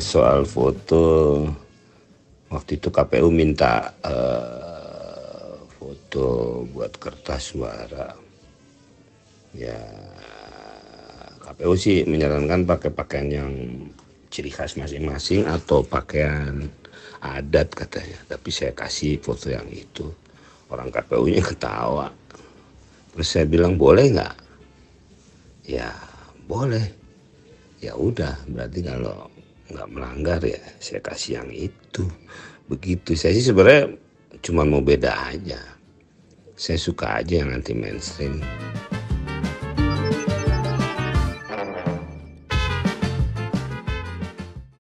Soal foto. Waktu itu KPU minta uh, foto buat kertas suara. Ya KPU sih menyarankan pakai pakaian yang ciri khas masing-masing atau pakaian adat katanya. Tapi saya kasih foto yang itu. Orang KPU nya ketawa. Terus saya bilang boleh nggak? Ya boleh. Ya udah berarti kalau nggak melanggar ya. Saya kasih yang itu. Begitu. Saya sih sebenarnya cuma mau beda aja. Saya suka aja yang anti mainstream